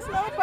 slow